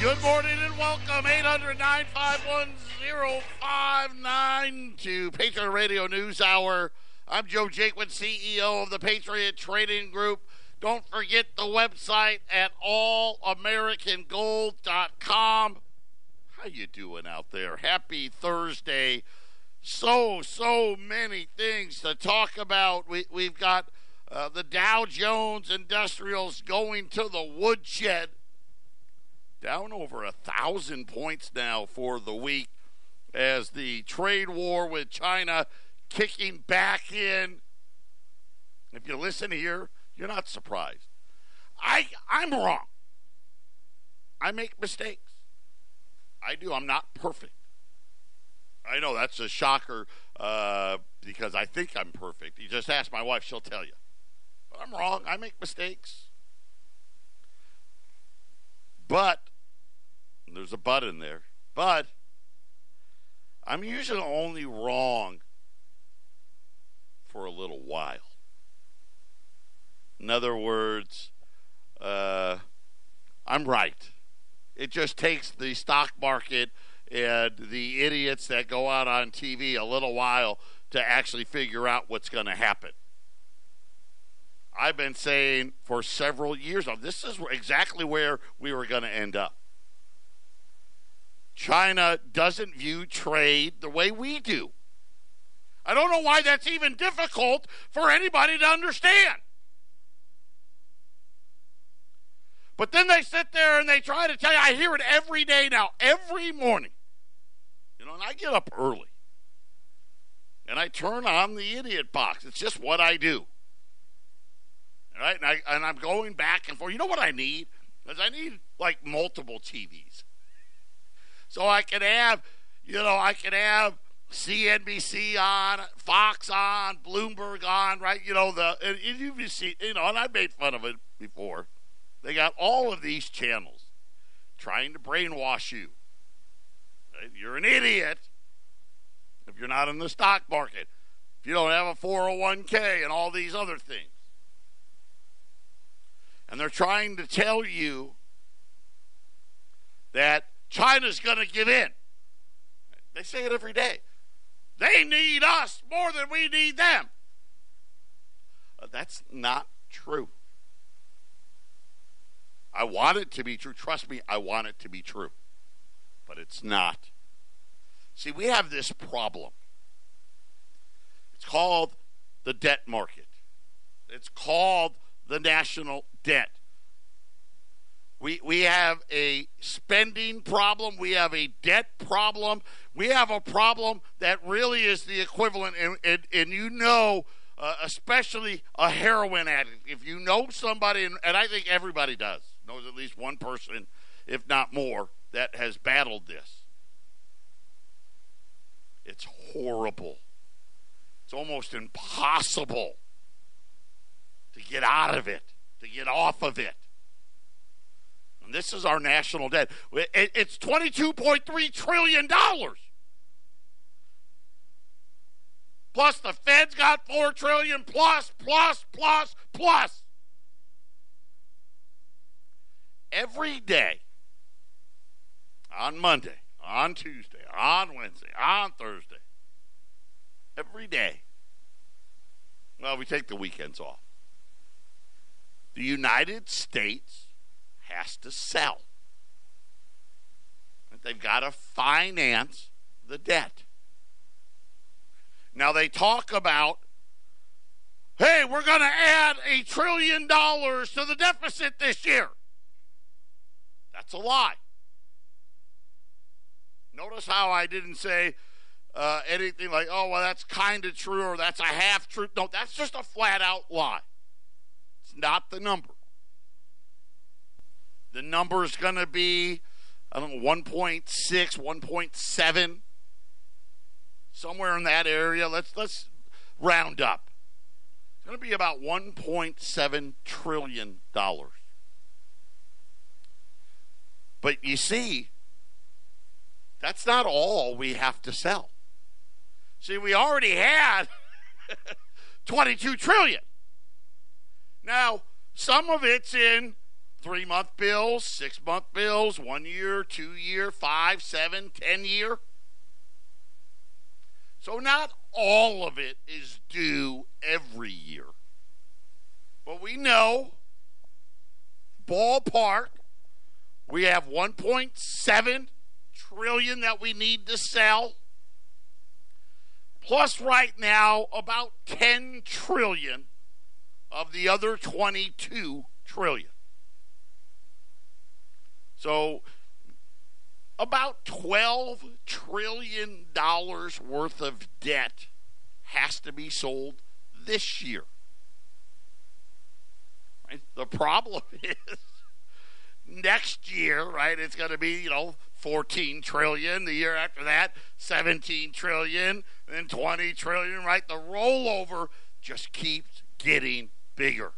Good morning and welcome. 800 951 0592 Patriot Radio News Hour. I'm Joe Jaquin, CEO of the Patriot Trading Group. Don't forget the website at allamericangold.com. How you doing out there? Happy Thursday. So, so many things to talk about. We, we've got uh, the Dow Jones Industrials going to the woodshed down over a thousand points now for the week as the trade war with China kicking back in. If you listen here, you're not surprised. I I'm wrong. I make mistakes. I do. I'm not perfect. I know that's a shocker uh, because I think I'm perfect. You just ask my wife; she'll tell you. But I'm wrong. I make mistakes. But there's a but in there. But I'm usually only wrong for a little while. In other words, uh, I'm right. It just takes the stock market and the idiots that go out on TV a little while to actually figure out what's going to happen. I've been saying for several years now, this is exactly where we were going to end up. China doesn't view trade the way we do. I don't know why that's even difficult for anybody to understand. But then they sit there and they try to tell you, I hear it every day now, every morning. You know, and I get up early. And I turn on the idiot box. It's just what I do. All right? And, I, and I'm going back and forth. You know what I need? Because I need like multiple TVs. So I can have, you know, I can have CNBC on, Fox on, Bloomberg on, right? You know, the, and you've seen, you know, and I made fun of it before. They got all of these channels trying to brainwash you. You're an idiot if you're not in the stock market, if you don't have a 401k and all these other things. And they're trying to tell you that China's going to give in. They say it every day. They need us more than we need them. Uh, that's not true. I want it to be true. Trust me, I want it to be true. But it's not. See, we have this problem. It's called the debt market, it's called the national debt. We, we have a spending problem. We have a debt problem. We have a problem that really is the equivalent. And, and, and you know, uh, especially a heroin addict, if you know somebody, and, and I think everybody does, knows at least one person, if not more, that has battled this. It's horrible. It's almost impossible to get out of it, to get off of it. This is our national debt. It's $22.3 trillion. Plus the Fed's got 4 trillion plus plus plus plus. Every day on Monday, on Tuesday, on Wednesday, on Thursday, every day. Well, we take the weekends off. The United States has to sell. They've got to finance the debt. Now they talk about, hey, we're going to add a trillion dollars to the deficit this year. That's a lie. Notice how I didn't say uh, anything like, oh, well, that's kind of true or that's a half truth. No, that's just a flat out lie. It's not the number. The number is going to be, I don't know, 1.6, 1.7, somewhere in that area. Let's let's round up. It's going to be about 1.7 trillion dollars. But you see, that's not all we have to sell. See, we already had 22 trillion. Now, some of it's in three month bills, six month bills, one year, two year, five, seven, ten year. So not all of it is due every year. But we know, ballpark, we have 1.7 trillion that we need to sell. Plus, right now, about 10 trillion of the other 22 trillion. So, about 12 trillion dollars worth of debt has to be sold this year. Right? The problem is next year, right? It's going to be, you know, 14 trillion. The year after that, 17 trillion, then 20 trillion, right? The rollover just keeps getting bigger.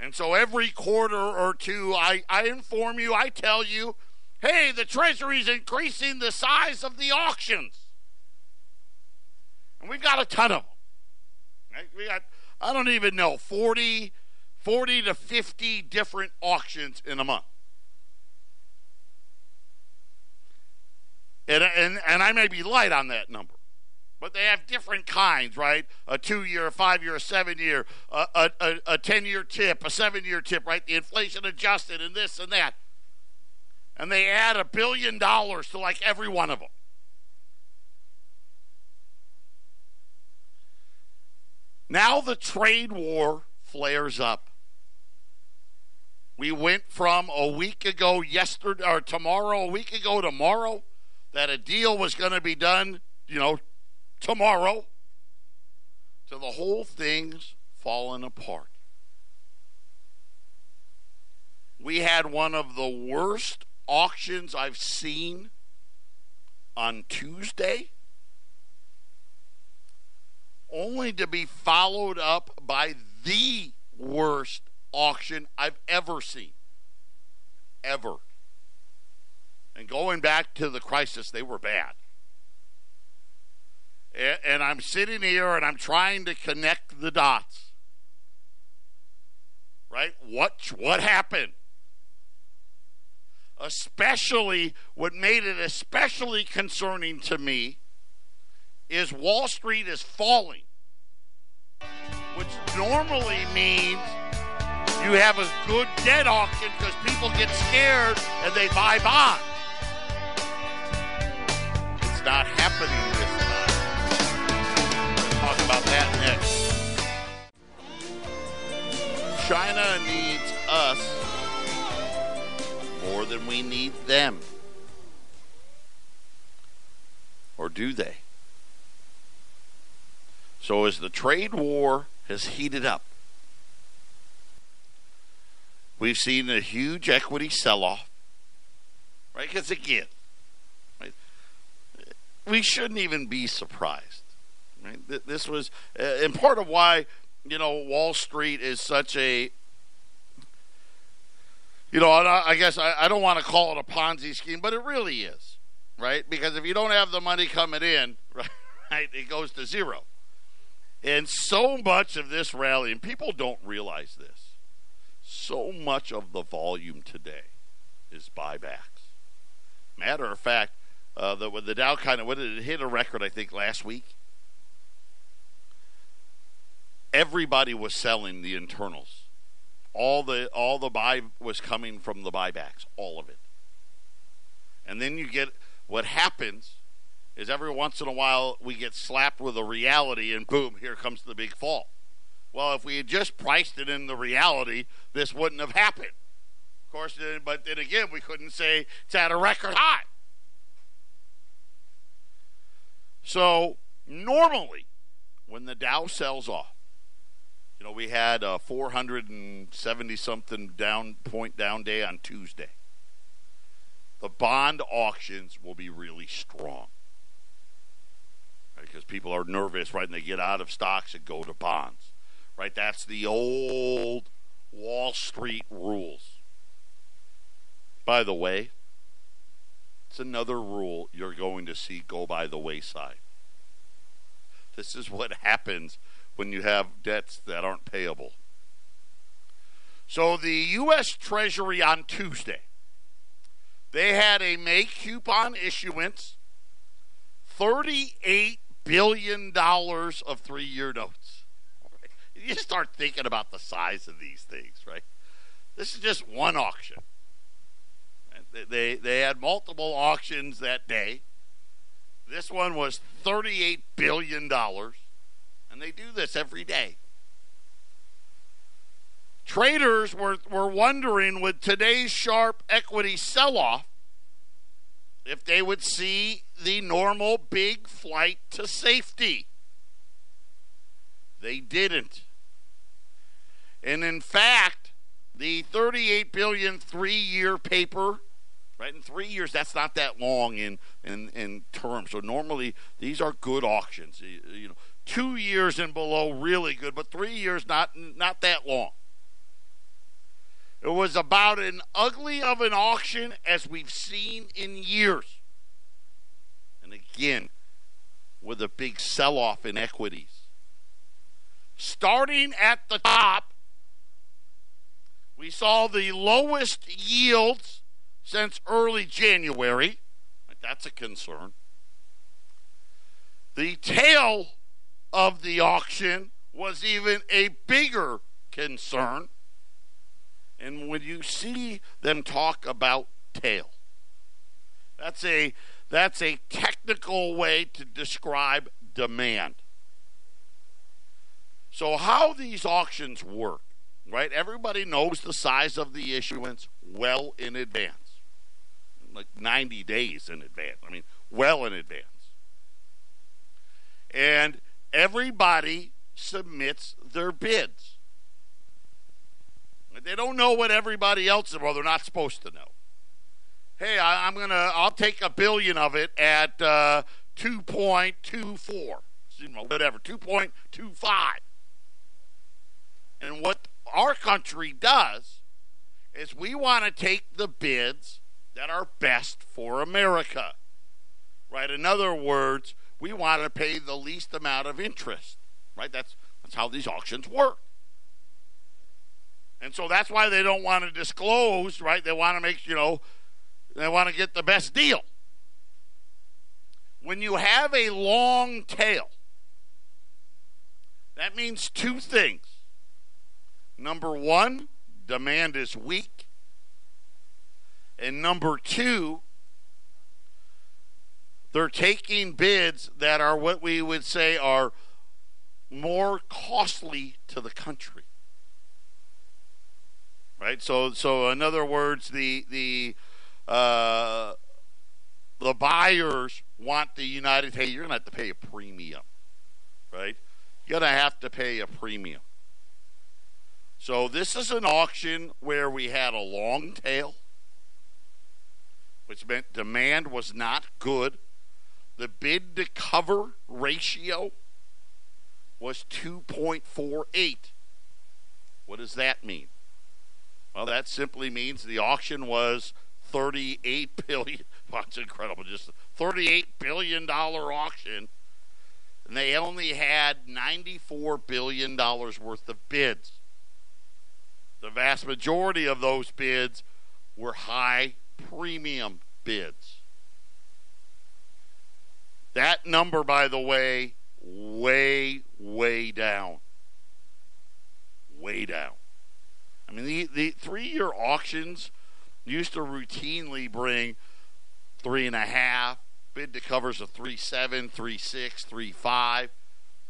And so every quarter or two, I, I inform you, I tell you, hey, the Treasury's increasing the size of the auctions. And we've got a ton of them. We got, I don't even know, 40, 40 to 50 different auctions in a month. And, and, and I may be light on that number. But they have different kinds, right? A two year, a five year, a seven year, a, a, a 10 year tip, a seven year tip, right? The inflation adjusted and this and that. And they add a billion dollars to like every one of them. Now the trade war flares up. We went from a week ago, yesterday, or tomorrow, a week ago, tomorrow, that a deal was going to be done, you know, tomorrow, to the whole thing's falling apart. We had one of the worst auctions I've seen on Tuesday, only to be followed up by the worst auction I've ever seen. Ever. And going back to the crisis, they were bad and I'm sitting here and I'm trying to connect the dots. Right? What what happened? Especially what made it especially concerning to me is Wall Street is falling. Which normally means you have a good debt auction because people get scared and they buy bonds. It's not happening this China needs us more than we need them. Or do they? So as the trade war has heated up, we've seen a huge equity sell off. Right? Because again, right, we shouldn't even be surprised. Right? This was, uh, and part of why you know Wall Street is such a, you know, I guess I, I don't want to call it a Ponzi scheme, but it really is, right? Because if you don't have the money coming in, right, it goes to zero. And so much of this rally, and people don't realize this, so much of the volume today is buybacks. Matter of fact, uh, the, the Dow kind of what did it hit a record I think last week everybody was selling the internals. All the all the buy was coming from the buybacks, all of it. And then you get what happens is every once in a while we get slapped with a reality and boom, here comes the big fall. Well, if we had just priced it in the reality, this wouldn't have happened. Of course, but then again, we couldn't say it's at a record high. So, normally, when the Dow sells off, you know, we had a 470 something down point down day on Tuesday. The bond auctions will be really strong right? because people are nervous, right? And they get out of stocks and go to bonds, right? That's the old Wall Street rules. By the way, it's another rule you're going to see go by the wayside. This is what happens when you have debts that aren't payable. So the U.S. Treasury on Tuesday, they had a May coupon issuance, $38 billion of three year notes. You start thinking about the size of these things, right? This is just one auction. They, they had multiple auctions that day. This one was $38 billion, and they do this every day. Traders were, were wondering with today's sharp equity sell off if they would see the normal big flight to safety. They didn't. And in fact, the 38 billion three-year paper, right? In three years, that's not that long in in, in terms. So normally these are good auctions. You know, two years and below really good, but three years not not that long. It was about an ugly of an auction as we've seen in years. And again, with a big sell off in equities. Starting at the top, we saw the lowest yields since early January. That's a concern. The tail of the auction was even a bigger concern. And when you see them talk about tail, that's a that's a technical way to describe demand. So how these auctions work, right? Everybody knows the size of the issuance well in advance. Like 90 days in advance. I mean, well in advance. And everybody submits their bids. They don't know what everybody else is. Well, they're not supposed to know. Hey, I, am gonna. I'll take a billion of it at uh, 2.24, whatever, 2.25. And what our country does is we want to take the bids that are best for America. Right? In other words, we want to pay the least amount of interest. Right? That's that's how these auctions work. And so that's why they don't want to disclose, right? They want to make, you know, they want to get the best deal. When you have a long tail, that means two things. Number one, demand is weak. And number two, they're taking bids that are what we would say are more costly to the country right? So, so in other words, the the uh, the buyers want the United. Hey, you're gonna have to pay a premium, right? You're gonna have to pay a premium. So this is an auction where we had a long tail, which meant demand was not good. The bid to cover ratio was 2.48. What does that mean? Well, that simply means the auction was 38 billion. Well, it's incredible. Just 38 billion dollar auction, and they only had 94 billion dollars worth of bids. The vast majority of those bids were high premium bids. That number, by the way, way, way down. Way down. I mean, the, the three year auctions used to routinely bring three and a half, bid to covers a three seven, three six, three five.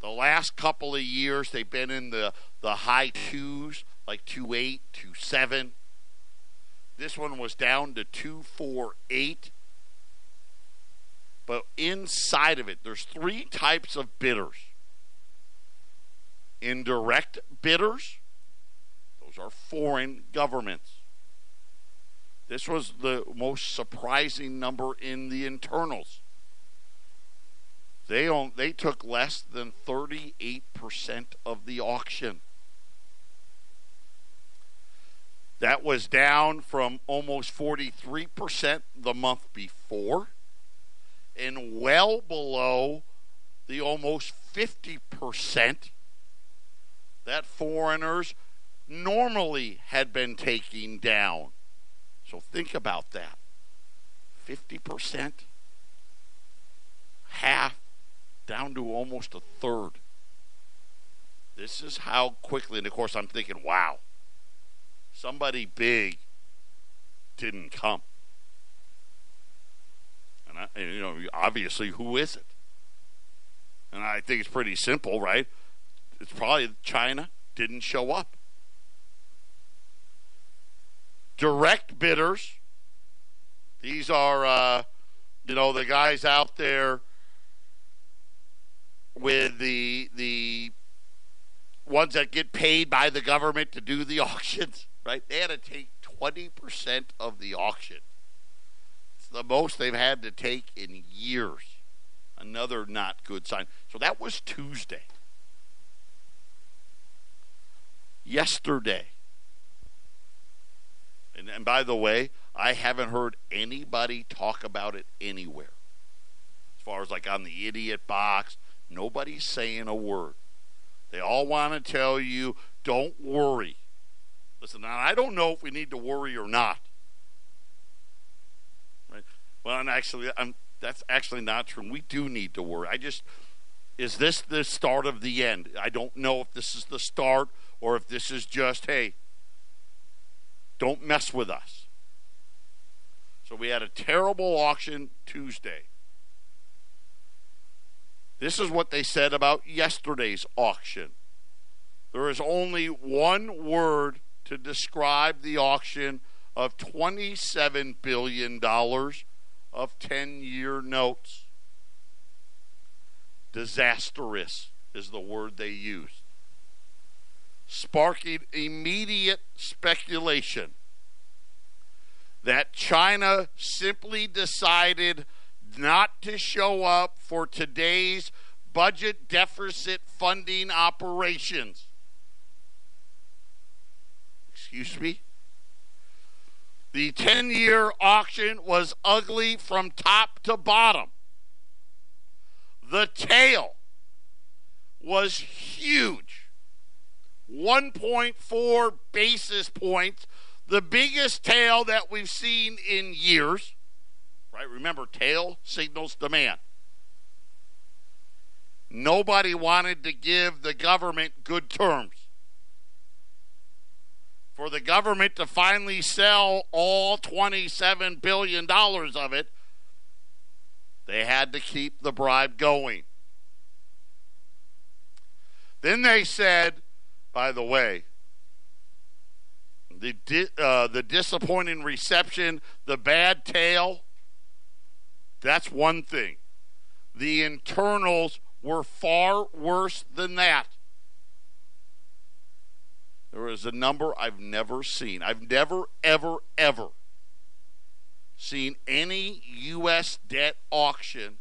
The last couple of years, they've been in the, the high twos, like two eight, two seven. This one was down to two four eight. But inside of it, there's three types of bidders indirect bidders, those are foreign governments. This was the most surprising number in the internals. They they took less than 38% of the auction. That was down from almost 43% the month before and well below the almost 50% that foreigners normally had been taking down. So think about that 50%, half, down to almost a third. This is how quickly, and of course, I'm thinking, wow, somebody big didn't come. And, I, and, you know, obviously, who is it? And I think it's pretty simple, right? It's probably China didn't show up. Direct bidders. These are, uh, you know, the guys out there with the the ones that get paid by the government to do the auctions, right? They had to take 20% of the auction. It's the most they've had to take in years. Another not good sign. So that was Tuesday. Yesterday. And, and by the way, I haven't heard anybody talk about it anywhere. As far as like on the idiot box, nobody's saying a word. They all want to tell you, don't worry. Listen, now I don't know if we need to worry or not. Right? Well, and actually, I'm, that's actually not true. We do need to worry. I just, is this the start of the end? I don't know if this is the start or if this is just, hey, don't mess with us. So we had a terrible auction Tuesday. This is what they said about yesterday's auction. There is only one word to describe the auction of $27 billion of 10 year notes. Disastrous is the word they used, sparking immediate speculation that China simply decided not to show up for today's budget deficit funding operations. Excuse me? The 10 year auction was ugly from top to bottom. The tail was huge 1.4 basis points, the biggest tail that we've seen in years. Right? Remember, tail signals demand. Nobody wanted to give the government good terms. For the government to finally sell all $27 billion of it, they had to keep the bribe going. Then they said, by the way, the, di- uh, the disappointing reception, the bad tail, that's one thing. The internals were far worse than that. There was a number I've never seen. I've never, ever, ever seen any U.S. debt auction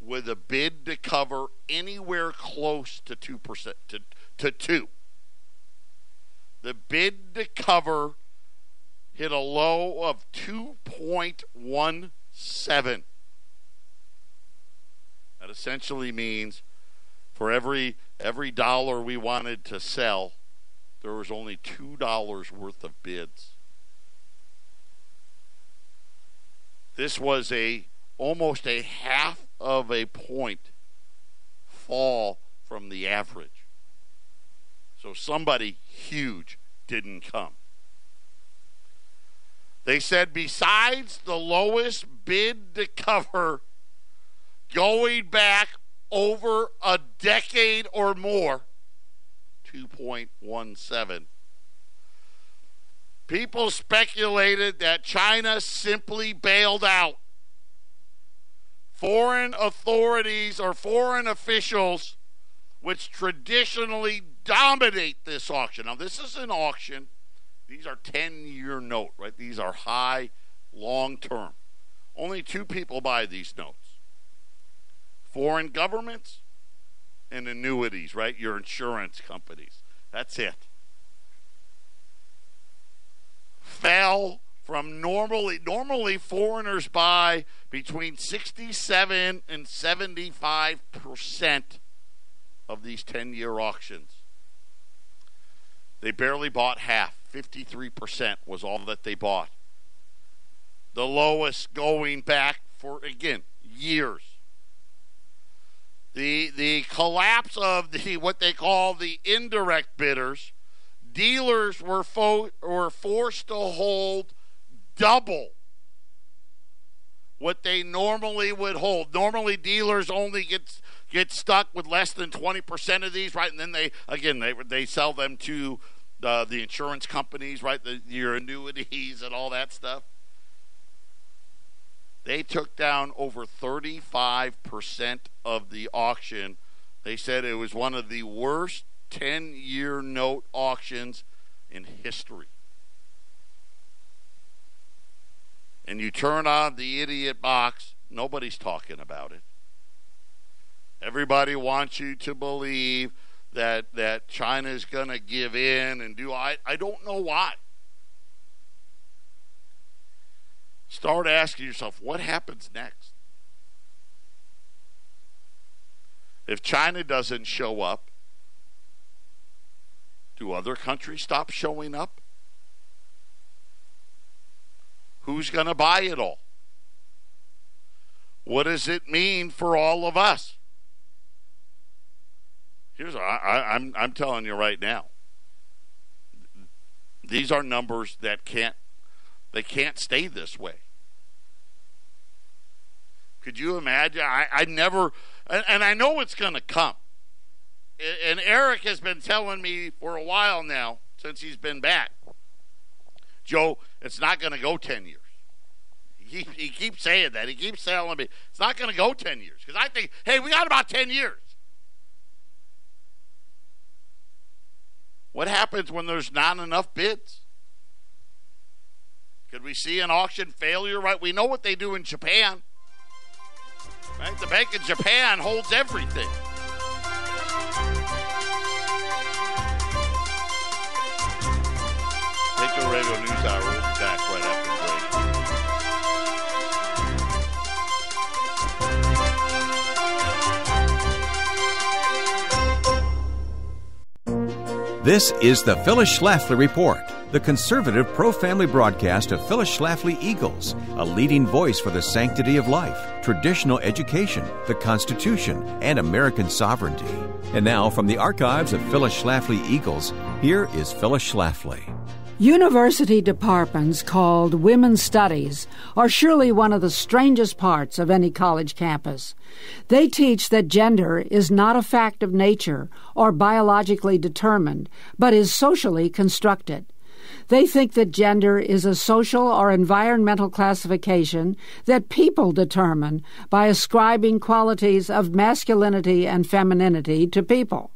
with a bid to cover anywhere close to 2%, to, to 2. The bid to cover hit a low of 2.17. That essentially means for every every dollar we wanted to sell, there was only two dollars worth of bids. This was a almost a half of a point fall from the average. So somebody huge didn't come. They said besides the lowest bid to cover going back over a decade or more, 2.17. People speculated that China simply bailed out. Foreign authorities or foreign officials, which traditionally dominate this auction. Now, this is an auction these are 10 year note, right? These are high, long term. Only two people buy these notes foreign governments and annuities, right? Your insurance companies. That's it. Fell from normally normally foreigners buy between 67 and 75 percent of these 10 year auctions They barely bought half. 53% was all that they bought. The lowest going back for, again, years. The, the collapse of the what they call the indirect bidders, dealers were, fo- were forced to hold double what they normally would hold. Normally, dealers only get get stuck with less than twenty percent of these, right? And then they again they they sell them to uh, the insurance companies, right? The, your annuities and all that stuff. They took down over 35% of the auction. They said it was one of the worst 10 year note auctions in history. And you turn on the idiot box, nobody's talking about it. Everybody wants you to believe that that China is going to give in and do I I don't know why. Start asking yourself what happens next. If China doesn't show up, do other countries stop showing up? Who's going to buy it all? What does it mean for all of us? Here's I, I'm I'm telling you right now. These are numbers that can't they can't stay this way. Could you imagine? I, I never, and, and I know it's going to come. And Eric has been telling me for a while now, since he's been back, Joe, it's not going to go 10 years. He, he keeps saying that. He keeps telling me it's not going to go 10 years. Because I think, hey, we got about 10 years. What happens when there's not enough bids? Could we see an auction failure? Right? We know what they do in Japan. Right? The Bank of Japan holds everything. Take the radio news hour. We'll be back right after the break. This is the Phyllis Schlafly Report the conservative pro family broadcast of Phyllis Schlafly Eagles, a leading voice for the sanctity of life, traditional education, the Constitution, and American sovereignty. And now, from the archives of Phyllis Schlafly Eagles, here is Phyllis Schlafly. University departments called women's studies are surely one of the strangest parts of any college campus. They teach that gender is not a fact of nature or biologically determined, but is socially constructed. They think that gender is a social or environmental classification that people determine by ascribing qualities of masculinity and femininity to people.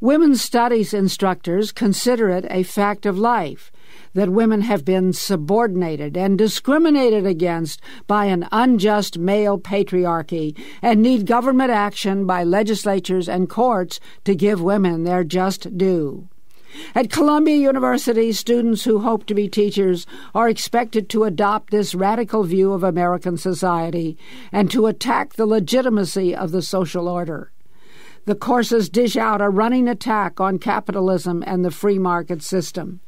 Women's studies instructors consider it a fact of life that women have been subordinated and discriminated against by an unjust male patriarchy and need government action by legislatures and courts to give women their just due. At Columbia University, students who hope to be teachers are expected to adopt this radical view of American society and to attack the legitimacy of the social order. The courses dish out a running attack on capitalism and the free market system.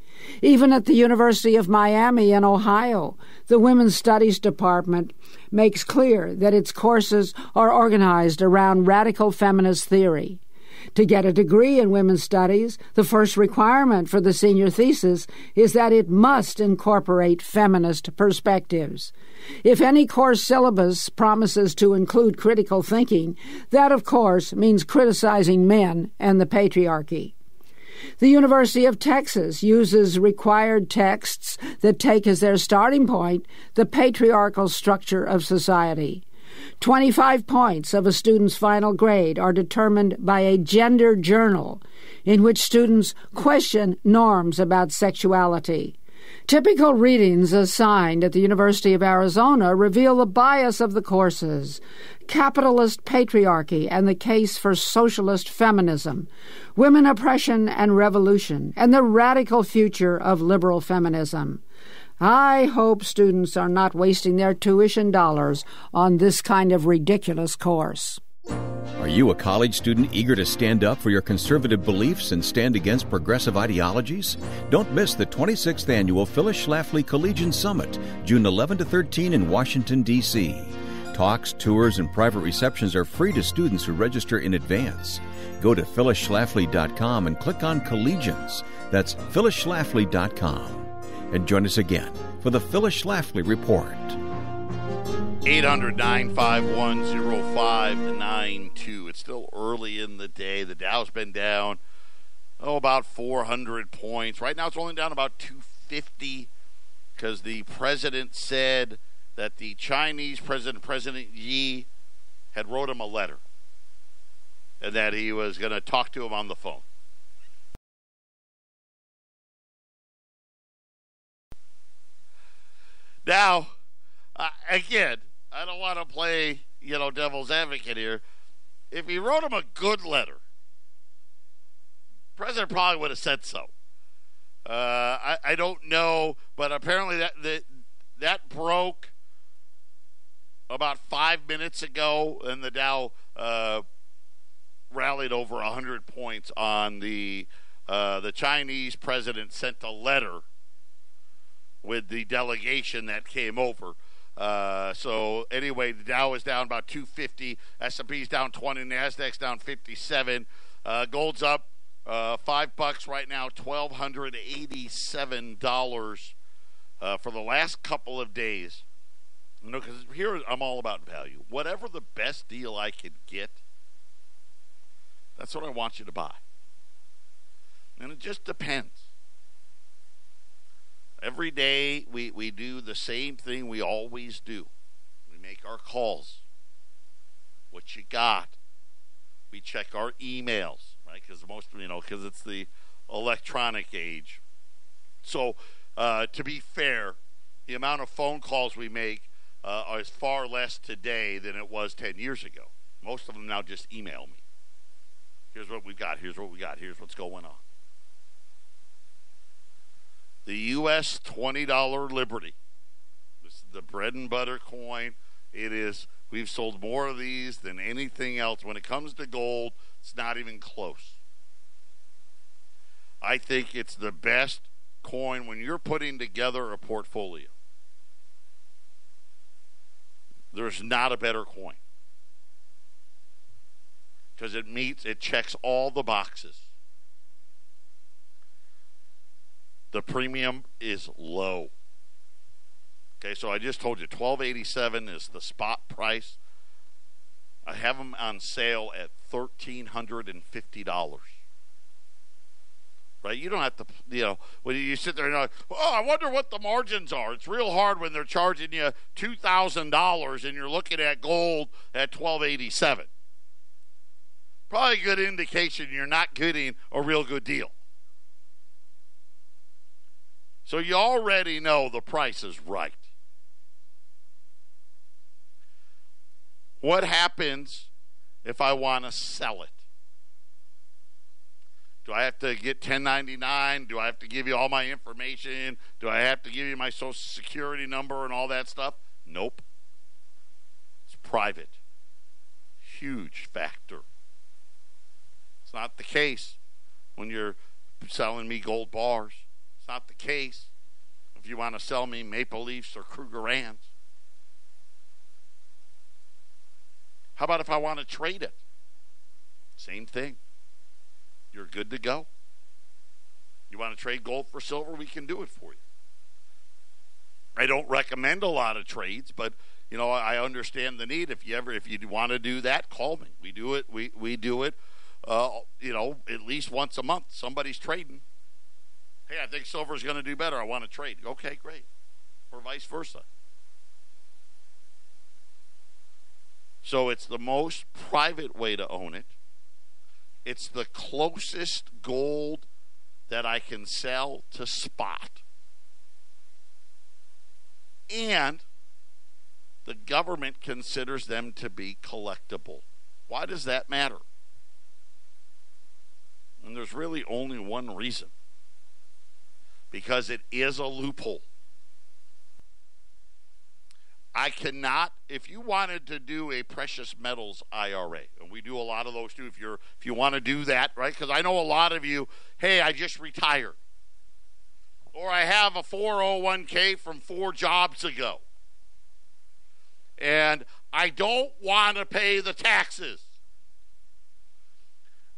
Even at the University of Miami in Ohio, the Women's Studies Department makes clear that its courses are organized around radical feminist theory. To get a degree in women's studies, the first requirement for the senior thesis is that it must incorporate feminist perspectives. If any course syllabus promises to include critical thinking, that of course means criticizing men and the patriarchy. The University of Texas uses required texts that take as their starting point the patriarchal structure of society. 25 points of a student's final grade are determined by a gender journal in which students question norms about sexuality. Typical readings assigned at the University of Arizona reveal the bias of the courses capitalist patriarchy and the case for socialist feminism, women oppression and revolution, and the radical future of liberal feminism. I hope students are not wasting their tuition dollars on this kind of ridiculous course. Are you a college student eager to stand up for your conservative beliefs and stand against progressive ideologies? Don't miss the 26th annual Phyllis Schlafly Collegian Summit, June 11 to 13 in Washington, D.C. Talks, tours, and private receptions are free to students who register in advance. Go to phyllisschlafly.com and click on Collegians. That's phyllisschlafly.com. And join us again for the Phyllis Schlafly Report. 800 951 0592. It's still early in the day. The Dow's been down, oh, about 400 points. Right now it's only down about 250 because the president said that the Chinese president, President Xi, had wrote him a letter and that he was going to talk to him on the phone. Now, uh, again, I don't want to play, you know, devil's advocate here. If he wrote him a good letter, president probably would have said so. Uh, I, I don't know, but apparently that, that that broke about five minutes ago, and the Dow uh, rallied over hundred points on the uh, the Chinese president sent a letter with the delegation that came over. Uh, so anyway, the Dow is down about 250. S&P is down 20. Nasdaq's down 57. Uh, gold's up uh, five bucks right now, twelve hundred eighty-seven dollars uh, for the last couple of days. You know, because here I'm all about value. Whatever the best deal I can get, that's what I want you to buy. And it just depends. Every day we, we do the same thing we always do. We make our calls. What you got? We check our emails, right? Because most, you know, because it's the electronic age. So, uh, to be fair, the amount of phone calls we make uh, is far less today than it was 10 years ago. Most of them now just email me. Here's what we've got. Here's what we got. Here's what's going on the U.S. $20 Liberty. This is the bread and butter coin. It is, we've sold more of these than anything else. When it comes to gold, it's not even close. I think it's the best coin when you're putting together a portfolio. There's not a better coin because it meets, it checks all the boxes. The premium is low. Okay, so I just told you 1287 is the spot price. I have them on sale at $1,350. Right? You don't have to, you know, when you sit there and like, oh, I wonder what the margins are. It's real hard when they're charging you $2,000 and you're looking at gold at 1287 Probably a good indication you're not getting a real good deal. So you already know the price is right. What happens if I want to sell it? Do I have to get 1099? Do I have to give you all my information? Do I have to give you my social security number and all that stuff? Nope. It's private. Huge factor. It's not the case when you're selling me gold bars. It's not the case if you want to sell me Maple Leafs or Krugerrands. How about if I want to trade it? Same thing. You're good to go. You want to trade gold for silver? We can do it for you. I don't recommend a lot of trades, but you know I understand the need. If you ever, if you want to do that, call me. We do it. We we do it. Uh, you know, at least once a month, somebody's trading. Hey, I think silver's going to do better. I want to trade. Okay, great. Or vice versa. So it's the most private way to own it. It's the closest gold that I can sell to spot. And the government considers them to be collectible. Why does that matter? And there's really only one reason because it is a loophole. I cannot. If you wanted to do a precious metals IRA, and we do a lot of those too. If you're if you want to do that, right? Because I know a lot of you. Hey, I just retired, or I have a 401k from four jobs ago, and I don't want to pay the taxes.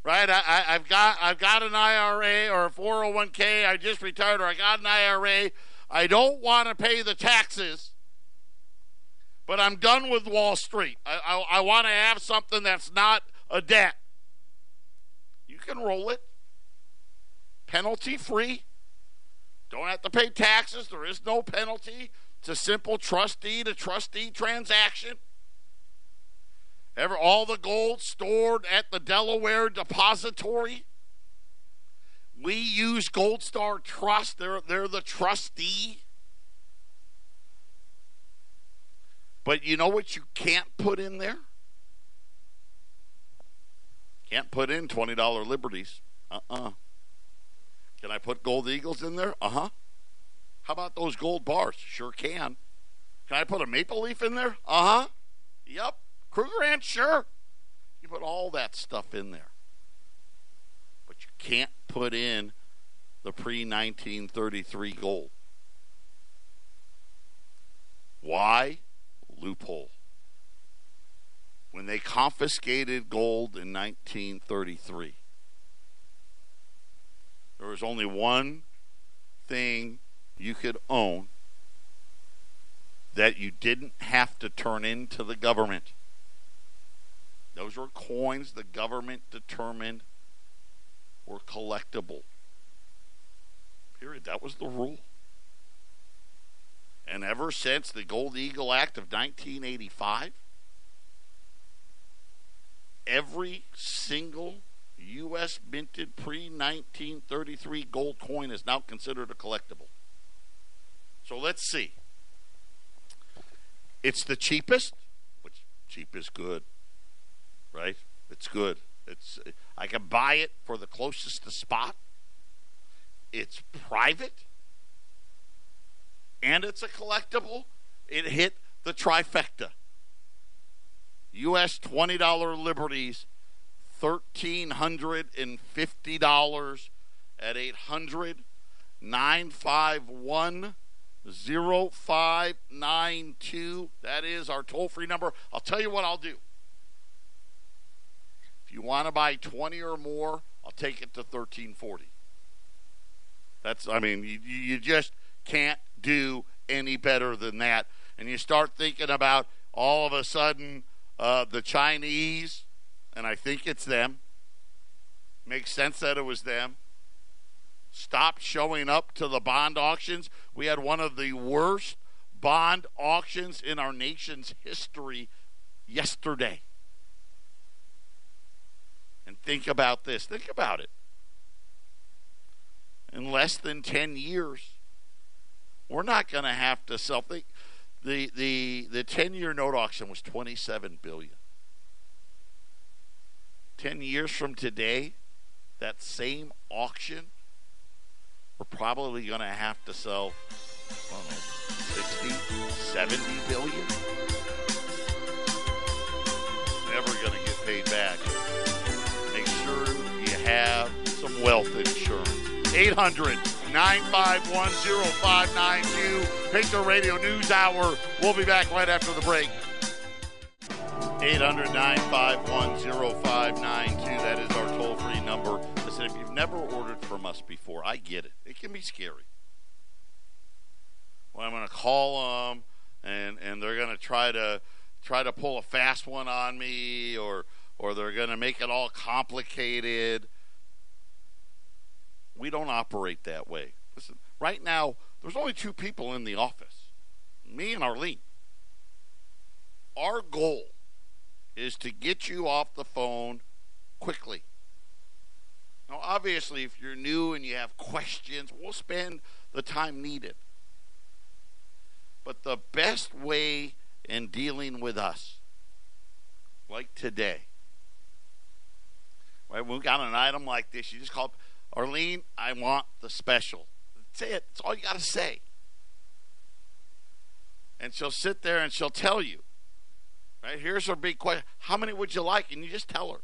Right? I, I've got I've got an IRA or a 401k. I just retired, or I got an IRA. I don't want to pay the taxes but I'm done with Wall Street. I, I, I want to have something that's not a debt. You can roll it. Penalty free. Don't have to pay taxes. There is no penalty. It's a simple trustee to trustee transaction. Ever all the gold stored at the Delaware Depository. We use Gold Star Trust. They're, they're the trustee. But you know what you can't put in there? Can't put in $20 liberties. Uh uh Can I put gold eagles in there? Uh huh. How about those gold bars? Sure can. Can I put a maple leaf in there? Uh huh. Yep. Krugerrand, sure. You put all that stuff in there. But you can't put in the pre 1933 gold. Why? loophole. When they confiscated gold in 1933, there was only one thing you could own that you didn't have to turn into the government. Those were coins the government determined were collectible. Period. That was the rule. And ever since the Gold Eagle Act of 1985, every single U.S. minted pre 1933 gold coin is now considered a collectible. So let's see. It's the cheapest, which cheap is good, right? It's good. It's I can buy it for the closest to spot. It's private and it's a collectible, it hit the trifecta. U.S. $20 Liberties, $1,350 at 800 951 0592. That is our toll free number. I'll tell you what I'll do. You want to buy 20 or more, I'll take it to 1340. That's, I mean, you, you just can't do any better than that. And you start thinking about all of a sudden uh, the Chinese, and I think it's them. Makes sense that it was them. Stopped showing up to the bond auctions. We had one of the worst bond auctions in our nation's history yesterday. Think about this. Think about it. In less than 10 years, we're not going to have to sell. The the the the ten year note auction was twenty seven billion. Ten years from today, that same auction, we're probably going to have to sell, know, 60, 70 billion. Never going to get paid back. Have some wealth insurance. 800- 951 0592. Patriot Radio News Hour. We'll be back right after the break. 800 951 0592. That is our toll free number. Listen, if you've never ordered from us before, I get it. It can be scary. Well, I'm going to call them, and, and they're going to try to try to pull a fast one on me, or or they're going to make it all complicated we don't operate that way. Listen, right now, there's only two people in the office me and Arlene. Our goal is to get you off the phone quickly. Now, obviously, if you're new and you have questions, we'll spend the time needed. But the best way in dealing with us, like today, right? When we got an item like this, you just call Arlene, I want the special. Say it. That's all you got to say. and she'll sit there and she'll tell you. Right? Here's her big question: How many would you like? And you just tell her.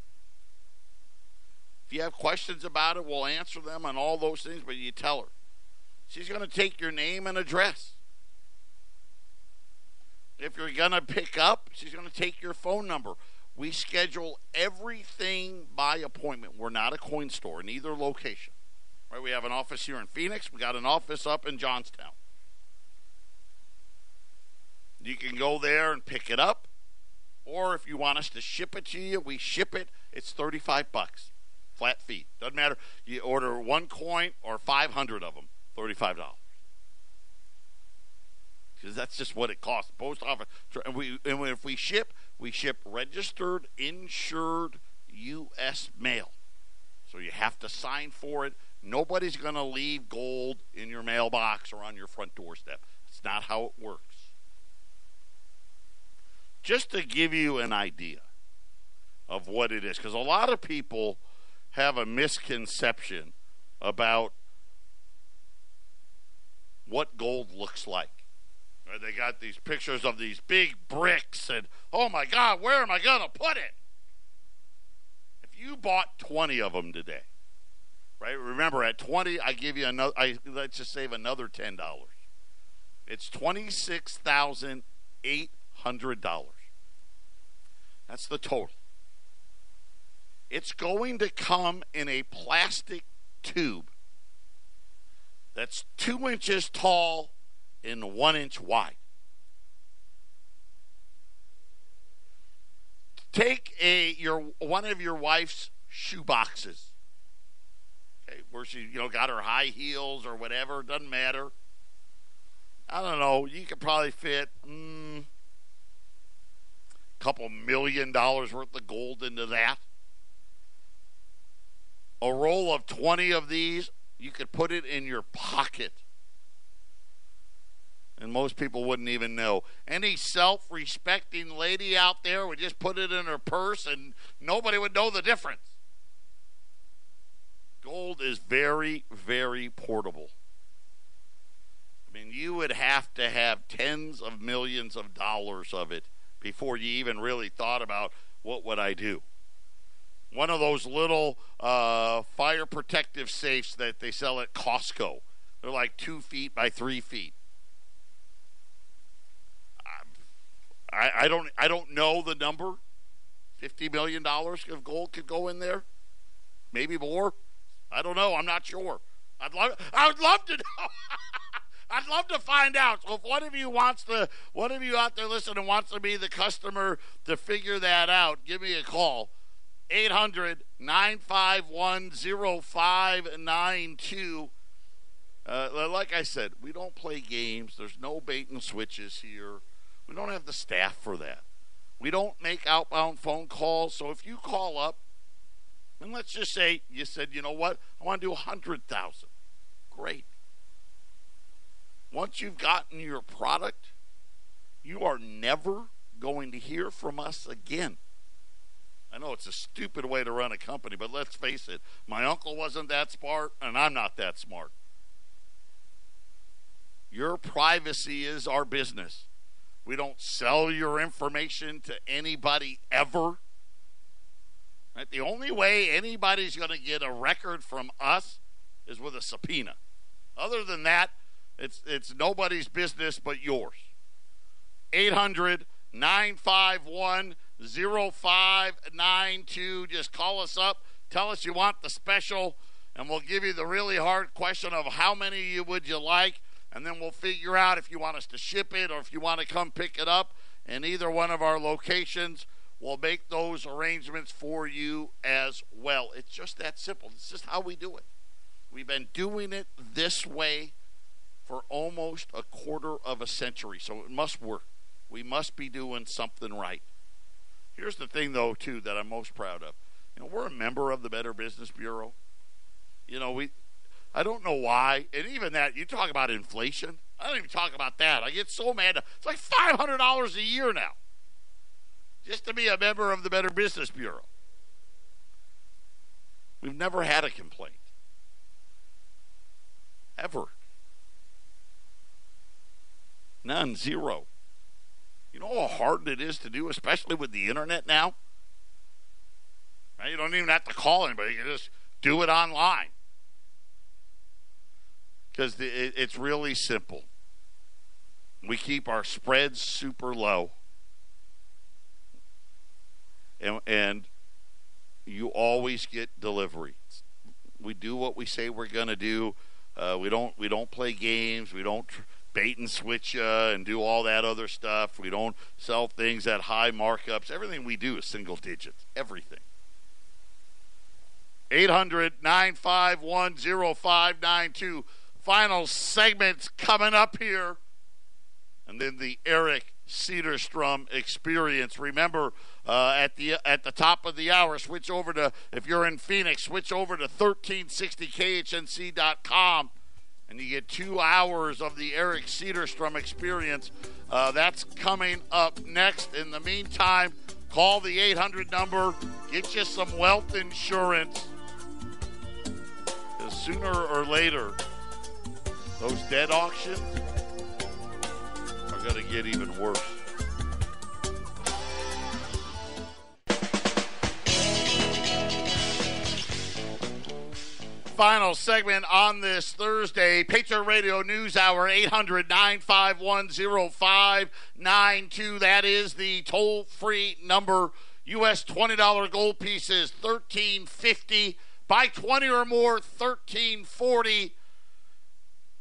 If you have questions about it, we'll answer them and all those things. But you tell her. She's going to take your name and address. If you're going to pick up, she's going to take your phone number. We schedule everything by appointment. We're not a coin store in either location. Right? We have an office here in Phoenix. We got an office up in Johnstown. You can go there and pick it up, or if you want us to ship it to you, we ship it. It's thirty-five bucks, flat fee. Doesn't matter. You order one coin or five hundred of them, thirty-five dollars. Because that's just what it costs. Post office. And we and if we ship, we ship registered, insured U.S. mail. So you have to sign for it. Nobody's going to leave gold in your mailbox or on your front doorstep. It's not how it works just to give you an idea of what it is, because a lot of people have a misconception about what gold looks like. They got these pictures of these big bricks, and oh my God, where am I going to put it? If you bought 20 of them today, right? Remember, at 20, I give you another, I, let's just save another $10. It's 26800 $100. That's the total. It's going to come in a plastic tube that's two inches tall and one inch wide. Take a your one of your wife's shoe boxes, okay, where she you know got her high heels or whatever. Doesn't matter. I don't know. You could probably fit. Mm, couple million dollars worth of gold into that. A roll of 20 of these, you could put it in your pocket. And most people wouldn't even know. Any self respecting lady out there would just put it in her purse and nobody would know the difference. Gold is very, very portable. I mean, you would have to have tens of millions of dollars of it before you even really thought about what would I do. One of those little uh, fire protective safes that they sell at Costco. They're like two feet by three feet. I, I don't I don't know the number. Fifty million dollars of gold could go in there, maybe more. I don't know. I'm not sure. I'd love I would love to know. I'd love to find out. So if one of you wants to, one of you out there listening wants to be the customer to figure that out, give me a call. 800 951 0592. Uh, like I said, we don't play games. There's no bait and switches here. We don't have the staff for that. We don't make outbound phone calls. So if you call up, and let's just say you said, you know what, I want to do 100,000. Great. Once you've gotten your product, you are never going to hear from us again. I know it's a stupid way to run a company, but let's face it, my uncle wasn't that smart, and I'm not that smart. Your privacy is our business. We don't sell your information to anybody ever. Right? The only way anybody's going to get a record from us is with a subpoena. Other than that, it's it's nobody's business but yours. 800 951 0592. Just call us up. Tell us you want the special, and we'll give you the really hard question of how many you would you like, and then we'll figure out if you want us to ship it or if you want to come pick it up in either one of our locations. We'll make those arrangements for you as well. It's just that simple. It's just how we do it. We've been doing it this way for almost a quarter of a century. So it must work. We must be doing something right. Here's the thing, though, too, that I'm most proud of. You know, we're a member of the Better Business Bureau. You know, we. I don't know why, and even that. You talk about inflation. I don't even talk about that. I get so mad. It's like five hundred dollars a year now, just to be a member of the Better Business Bureau. We've never had a complaint. Ever. None, zero. You know how hard it is to do, especially with the internet now? You don't even have to call anybody. You just do it online. Because it's really simple. We keep our spreads super low. And, and you always get delivery. We do what we say we're going to do. Uh, we don't we don't play games. We don't tr- bait and switch you and do all that other stuff. We don't sell things at high markups. Everything we do is single digits. Everything. 800 951 0592. Final segments coming up here. And then the Eric Cedarstrom experience. Remember, uh, at the at the top of the hour, switch over to if you're in Phoenix, switch over to 1360khnc.com and you get two hours of the Eric Cedarstrom experience. Uh, that's coming up next. In the meantime, call the 800 number, get you some wealth insurance. Sooner or later, those debt auctions are going to get even worse. final segment on this Thursday. Patriot Radio News Hour, 800 951 0592. That is the toll free number. U.S. $20 gold pieces, 1350 Buy 20 or more, 1340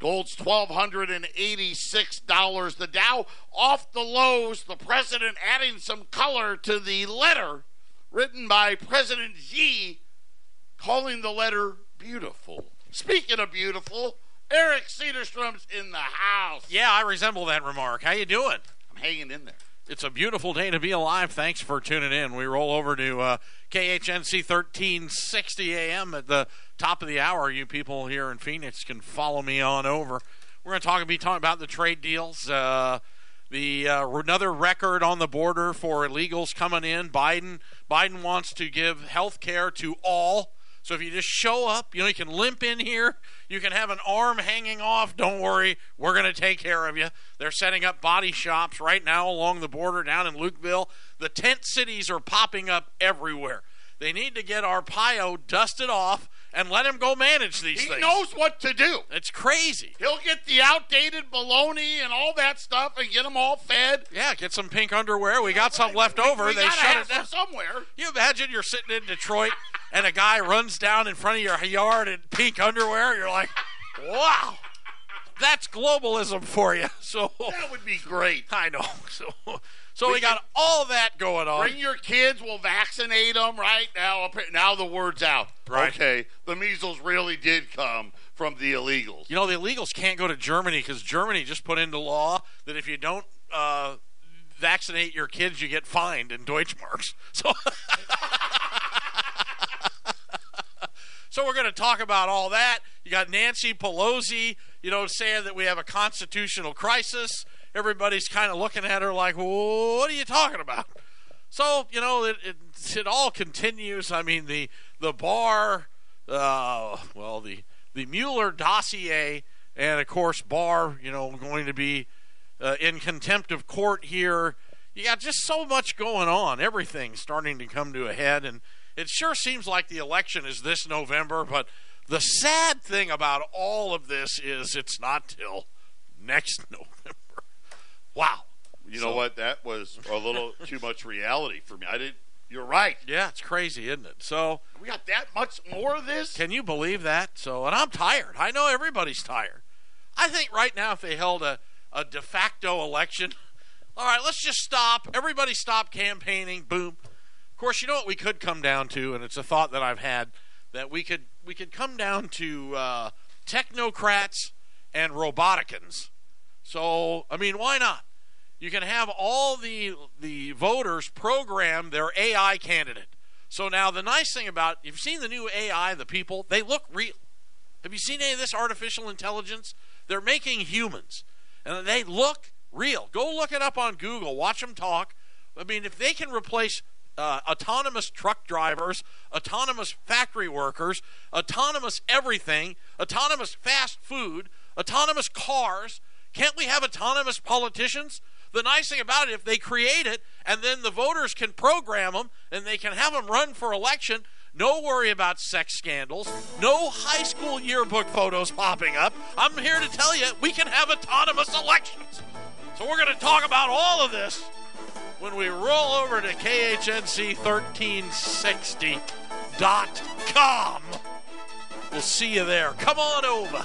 Gold's $1,286. The Dow off the lows. The president adding some color to the letter written by President Xi, calling the letter beautiful. Speaking of beautiful, Eric Cedarstrom's in the house. Yeah, I resemble that remark. How you doing? I'm hanging in there. It's a beautiful day to be alive. Thanks for tuning in. We roll over to uh, KHNC 1360 AM at the top of the hour. You people here in Phoenix can follow me on over. We're going to talk be talking about the trade deals. Uh, the uh, another record on the border for illegals coming in. Biden Biden wants to give health care to all so if you just show up, you know, you can limp in here, you can have an arm hanging off. Don't worry, we're going to take care of you. They're setting up body shops right now along the border down in Lukeville. The tent cities are popping up everywhere. They need to get our Arpaio dusted off and let him go manage these he things. He knows what to do. It's crazy. He'll get the outdated baloney and all that stuff and get them all fed. Yeah, get some pink underwear. We got some left over. We they shut it down somewhere. You imagine you're sitting in Detroit and a guy runs down in front of your yard in pink underwear. You're like, wow. That's globalism for you. So that would be great. I know. So so we, we got all that going on. Bring your kids. We'll vaccinate them right now. Now the word's out. Right. Okay, the measles really did come from the illegals. You know, the illegals can't go to Germany because Germany just put into law that if you don't uh, vaccinate your kids, you get fined in Deutschmarks. So. So we're going to talk about all that. You got Nancy Pelosi, you know, saying that we have a constitutional crisis everybody's kind of looking at her like, what are you talking about? So, you know, it, it, it all continues. I mean, the, the Barr, uh, well, the, the Mueller dossier, and of course, Barr, you know, going to be uh, in contempt of court here. You got just so much going on. Everything's starting to come to a head, and it sure seems like the election is this November, but the sad thing about all of this is it's not till next November. Wow. You so, know what? That was a little too much reality for me. I didn't. You're right. Yeah, it's crazy, isn't it? So we got that much more of this. Can you believe that? So, and I'm tired. I know everybody's tired. I think right now, if they held a, a de facto election, all right, let's just stop. Everybody stop campaigning. Boom. Of course, you know what we could come down to, and it's a thought that I've had that we could we could come down to uh, technocrats and roboticans so, I mean, why not? You can have all the the voters program their AI candidate. So now the nice thing about you've seen the new AI, the people, they look real. Have you seen any of this artificial intelligence? They're making humans, and they look real. Go look it up on Google. Watch them talk. I mean, if they can replace uh, autonomous truck drivers, autonomous factory workers, autonomous everything, autonomous fast food, autonomous cars, can't we have autonomous politicians? The nice thing about it, if they create it and then the voters can program them and they can have them run for election, no worry about sex scandals. No high school yearbook photos popping up. I'm here to tell you we can have autonomous elections. So we're going to talk about all of this when we roll over to KHNC1360.com. We'll see you there. Come on over.